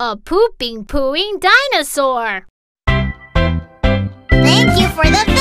A pooping, pooing dinosaur. Thank you for the